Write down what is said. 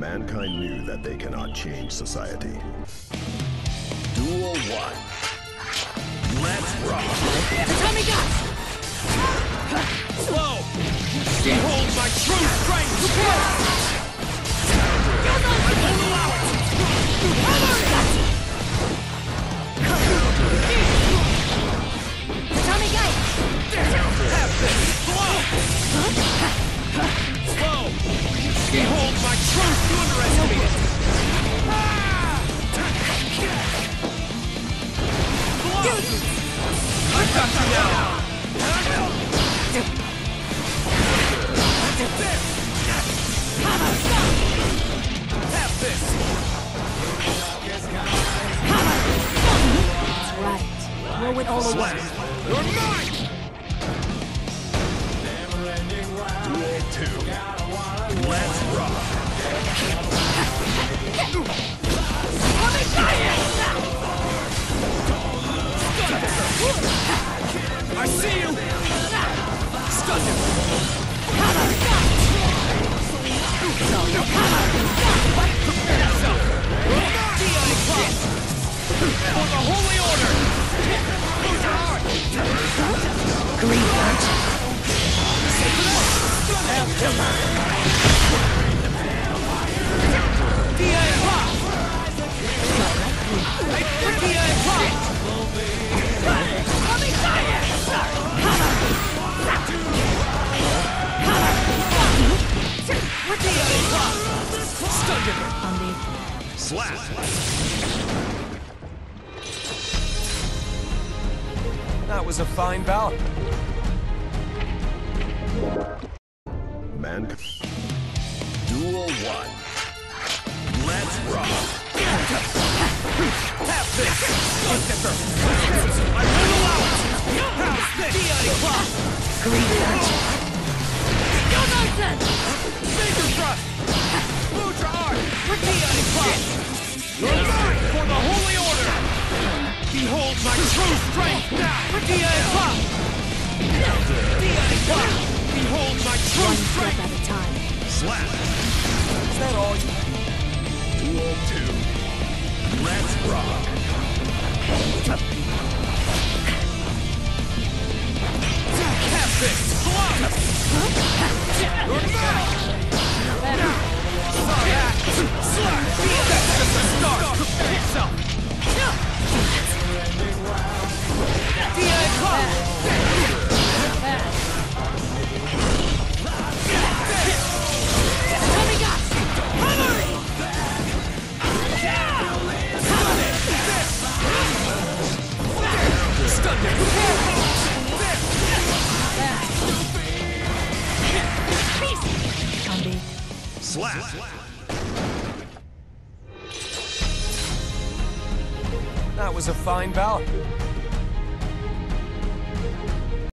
Mankind knew that they cannot change society. Duel 1. Let's rock! Tatami Gaeshi! Slow! Behold my true it all away. You're mine! That was a fine bout. Man. Duel 1. Let's rock! Have this! Thunderker! I won't allow it! How's this? Green Lantern. No nonsense! Finger thrust! Mudra Art! You're mine for the Holy Order! Behold my true strength now! Beyond clock! Beyond clock! Behold my true strength! Slap! Is that all you... Duel 2. Let's rock! That was a fine bout.